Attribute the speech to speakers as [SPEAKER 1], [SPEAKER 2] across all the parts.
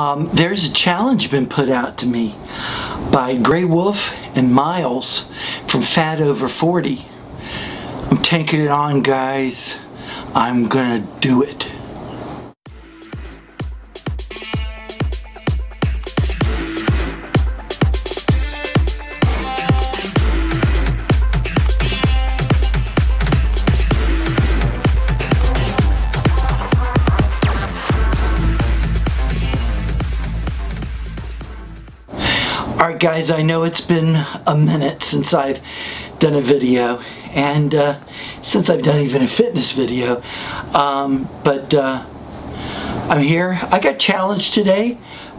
[SPEAKER 1] Um, there's a challenge been put out to me by Grey Wolf and Miles from Fat Over 40. I'm taking it on, guys. I'm gonna do it. Alright guys, I know it's been a minute since I've done a video and uh, since I've done even a fitness video um, but uh, I'm here. I got challenged today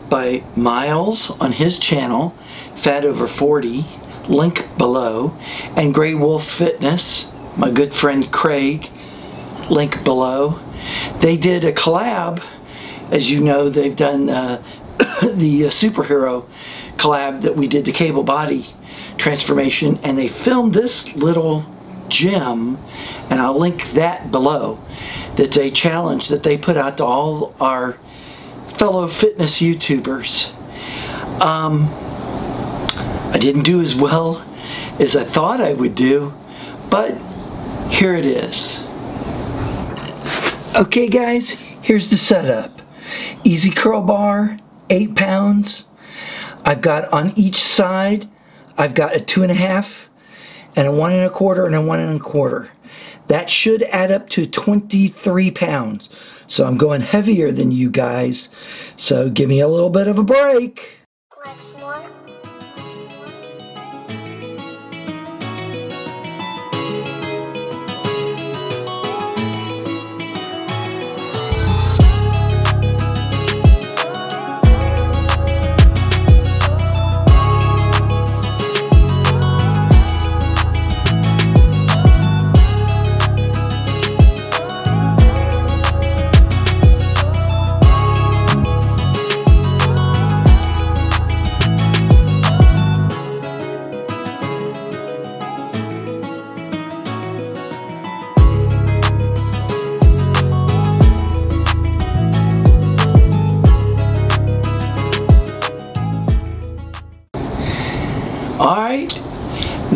[SPEAKER 1] by Miles on his channel, Fat Over 40, link below, and Grey Wolf Fitness, my good friend Craig, link below. They did a collab, as you know, they've done uh, the uh, superhero collab that we did the cable body transformation and they filmed this little gem and I'll link that below that's a challenge that they put out to all our fellow fitness YouTubers. Um, I didn't do as well as I thought I would do but here it is. Okay guys here's the setup. EZ curl bar eight pounds I've got on each side, I've got a two and a half and a one and a quarter and a one and a quarter. That should add up to 23 pounds. So I'm going heavier than you guys. So give me a little bit of a break.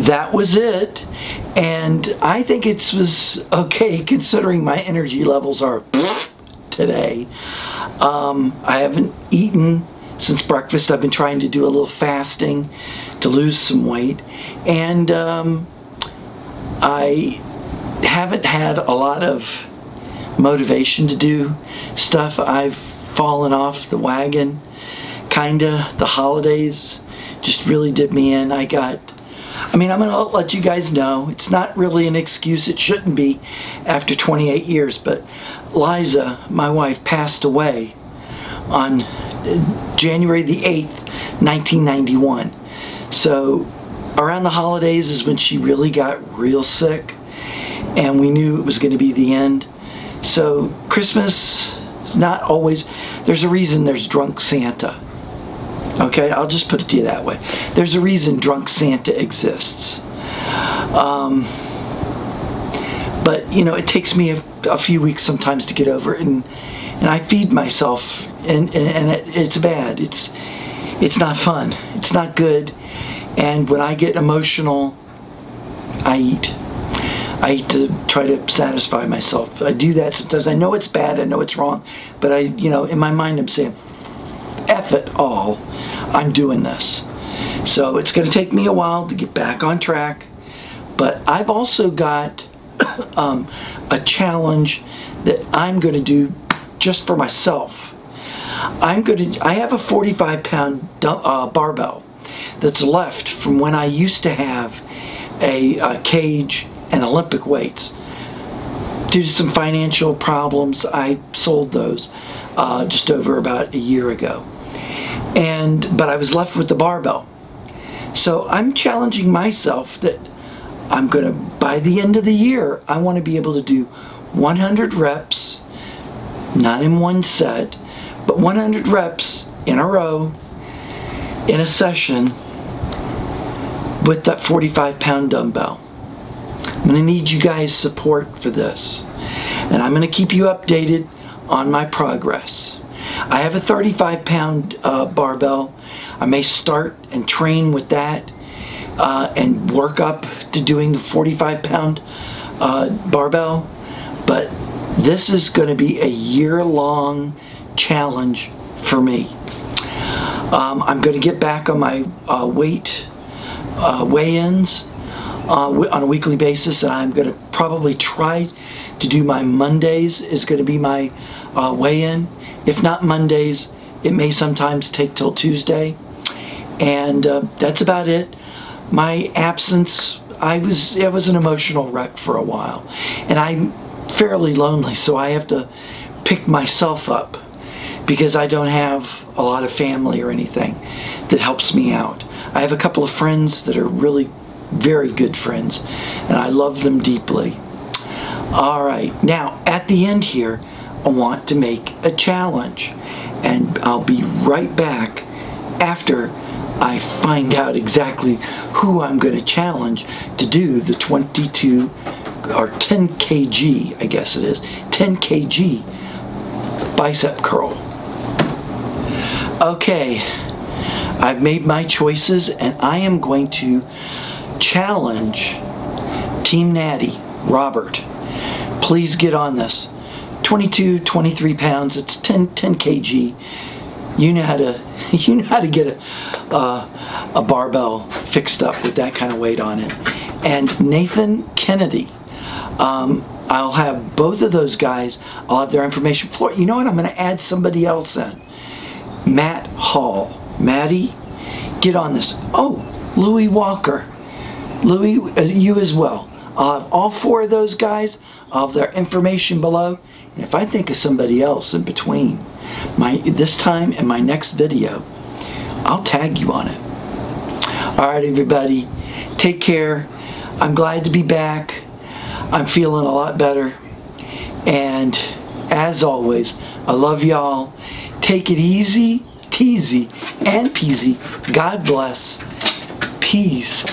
[SPEAKER 1] That was it. And I think it was okay considering my energy levels are today. Um, I haven't eaten since breakfast. I've been trying to do a little fasting to lose some weight. And um, I haven't had a lot of motivation to do stuff. I've fallen off the wagon kinda. The holidays just really did me in. I got, I mean, I'm going to let you guys know. It's not really an excuse. It shouldn't be after 28 years. But Liza, my wife, passed away on uh, January the 8th, 1991. So around the holidays is when she really got real sick. And we knew it was going to be the end. So Christmas is not always, there's a reason there's drunk Santa. Okay, I'll just put it to you that way. There's a reason Drunk Santa exists. Um, but, you know, it takes me a, a, few weeks sometimes to get over it, and, and I feed myself, and, and, and it, it's bad. It's, it's not fun. It's not good. And when I get emotional, I eat. I eat to try to satisfy myself. I do that sometimes. I know it's bad. I know it's wrong. But I, you know, in my mind, I'm saying, F it all, I'm doing this. So it's going to take me a while to get back on track, but I've also got um, a challenge that I'm going to do just for myself. I'm going to, I have a 45 pound uh, barbell that's left from when I used to have a, a cage and Olympic weights. Due to some financial problems, I sold those uh, just over about a year ago and but I was left with the barbell. So I'm challenging myself that I'm going to, by the end of the year, I want to be able to do 100 reps, not in one set, but 100 reps in a row, in a session, with that 45 pound dumbbell. I'm going to need you guys' support for this. And I'm going to keep you updated on my progress. I have a 35 pound uh, barbell. I may start and train with that uh, and work up to doing the 45 pound uh, barbell. But this is going to be a year long challenge for me. Um, I'm going to get back on my uh, weight uh, weigh-ins uh, on a weekly basis and I'm going to probably try to do my Mondays is going to be my uh, weigh-in. If not Mondays, it may sometimes take till Tuesday. And uh, that's about it. My absence, I was, it was an emotional wreck for a while. And I'm fairly lonely, so I have to pick myself up because I don't have a lot of family or anything that helps me out. I have a couple of friends that are really very good friends, and I love them deeply. All right, now at the end here, I want to make a challenge, and I'll be right back after I find out exactly who I'm going to challenge to do the 22 or 10 kg, I guess it is, 10 kg bicep curl. Okay, I've made my choices and I am going to challenge Team Natty, Robert. Please get on this. 22, 23 pounds, it's 10, 10 kg. You know how to, you know how to get a, uh, a barbell fixed up with that kind of weight on it. And Nathan Kennedy, um, I'll have both of those guys, I'll have their information. Floor, you know what, I'm gonna add somebody else in. Matt Hall. Maddie, get on this. Oh, Louis Walker. Louis, you as well. I'll have all four of those guys. I'll have their information below. And if I think of somebody else in between, my this time and my next video, I'll tag you on it. All right, everybody. Take care. I'm glad to be back. I'm feeling a lot better. And as always, I love y'all. Take it easy, teasy, and peasy. God bless. Peace.